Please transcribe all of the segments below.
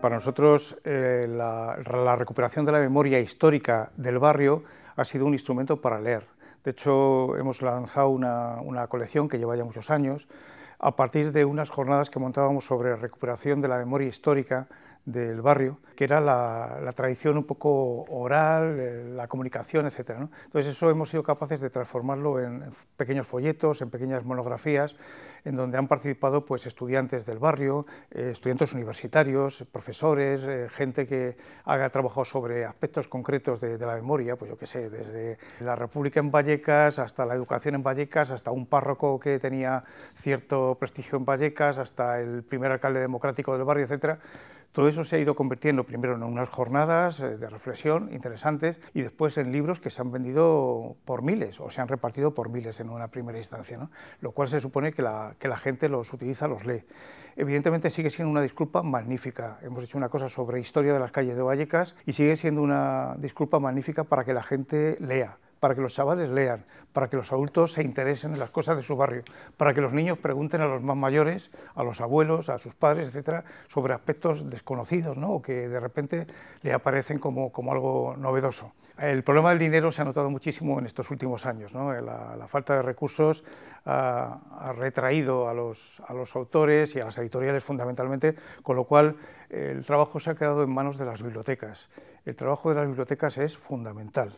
Para nosotros eh, la, recuperación de la memoria histórica del barrio ha sido un instrumento para leer. De hecho, hemos lanzado una, una colección que lleva ya muchos años a partir de unas jornadas que montábamos sobre recuperación de la memoria histórica del barrio, que era la, tradición un poco oral, eh, la comunicación, etc. Entonces eso hemos sido capaces de transformarlo en, pequeños folletos, en pequeñas monografías, en donde han participado pues, estudiantes del barrio, eh, estudiantes universitarios, profesores, eh, gente que haga trabajado sobre aspectos concretos de, de, la memoria, pues yo qué sé, desde la República en Vallecas hasta la educación en Vallecas, hasta un párroco que tenía cierto prestigio en Vallecas, hasta el primer alcalde democrático del barrio, etc., todo eso se ha ido convirtiendo primero en unas jornadas eh, de reflexión interesantes y después en libros que se han vendido por miles o se han repartido por miles en una primera instancia, ¿no? lo cual se supone que la, que la gente los utiliza, los lee. Evidentemente sigue siendo una disculpa magnífica. Hemos hecho una cosa sobre historia de las calles de Vallecas y sigue siendo una disculpa magnífica para que la gente lea para que los chavales lean, para que los adultos se interesen en las cosas de su barrio, para que los niños pregunten a los más mayores, a los abuelos, a sus padres, etcétera, sobre aspectos desconocidos ¿no? o que de repente le aparecen como, como algo novedoso. El problema del dinero se ha notado muchísimo en estos últimos años. La, falta de recursos ha, ha retraído a los, a los, autores y a las editoriales fundamentalmente, con lo cual el trabajo se ha quedado en manos de las bibliotecas. El trabajo de las bibliotecas es fundamental.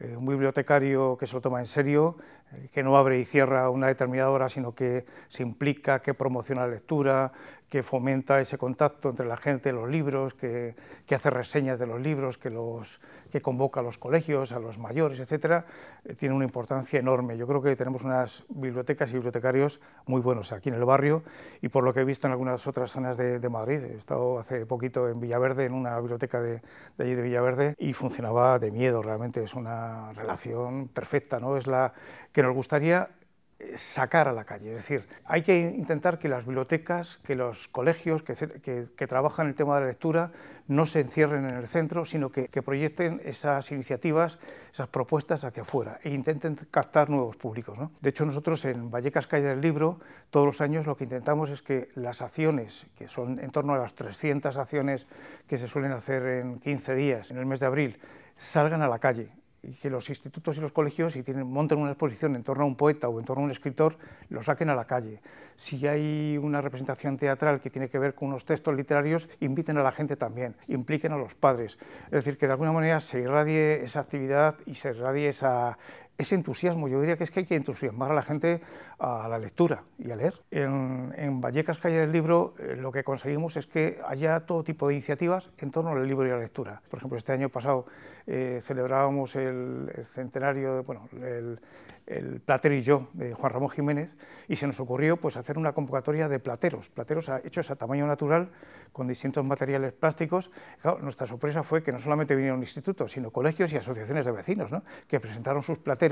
Eh, un bibliotecario que se lo toma en serio, eh, que no abre y cierra una determinada hora, sino que se implica, que promociona la lectura, que fomenta ese contacto entre la gente, los libros, que, hace reseñas de los libros, que, los, que convoca a los colegios, a los mayores, etcétera, eh, tiene una importancia enorme. Yo creo que tenemos unas bibliotecas y bibliotecarios muy buenos aquí en el barrio y por lo que he visto en algunas otras zonas de, Madrid. He estado hace poquito en Villaverde, en una biblioteca de, de allí de Villaverde y funcionaba de miedo, realmente es una relación perfecta, ¿no? es la que nos gustaría sacar a la calle. Es decir, hay que intentar que las bibliotecas, que los colegios que, trabajan el tema de la lectura no se encierren en el centro, sino que, proyecten esas iniciativas, esas propuestas hacia afuera e intenten captar nuevos públicos. De hecho, nosotros en Vallecas Calle del Libro, todos los años lo que intentamos es que las acciones, que son en torno a las 300 acciones que se suelen hacer en 15 días, en el mes de abril, salgan a la calle que los institutos y los colegios, si tienen, montan una exposición en torno a un poeta o en torno a un escritor, lo saquen a la calle. Si hay una representación teatral que tiene que ver con unos textos literarios, inviten a la gente también, impliquen a los padres. Es decir, que de alguna manera se irradie esa actividad y se irradie esa, ese entusiasmo. Yo diría que es que hay que entusiasmar a la gente a la lectura y a leer. En, en Vallecas Calle del Libro eh, lo que conseguimos es que haya todo tipo de iniciativas en torno al libro y a la lectura. Por ejemplo, este año pasado eh, celebrábamos el, centenario, bueno, el, el, Platero y yo de Juan Ramón Jiménez y se nos ocurrió pues, hacer una convocatoria de plateros, plateros hechos a tamaño natural con distintos materiales plásticos. nuestra sorpresa fue que no solamente vinieron institutos, sino colegios y asociaciones de vecinos, ¿no? que presentaron sus plateros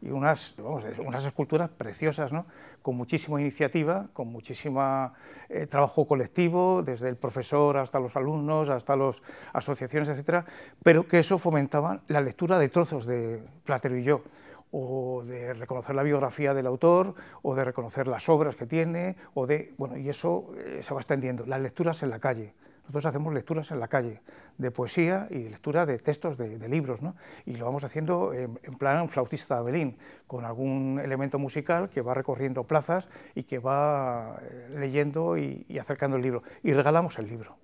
y unas, unas esculturas preciosas, ¿no? con muchísima iniciativa, con muchísimo eh, trabajo colectivo, desde el profesor hasta los alumnos, hasta las asociaciones, etcétera, pero que eso fomentaba la lectura de trozos de Platero y yo o de reconocer la biografía del autor, o de reconocer las obras que tiene, o de, bueno, y eso eh, se va extendiendo, las lecturas en la calle. Nosotros hacemos lecturas en la calle, de poesía y lectura de textos de, libros, ¿no? y lo vamos haciendo en, plan flautista de Abelín, con algún elemento musical que va recorriendo plazas y que va eh, leyendo y acercando el libro, y regalamos el libro.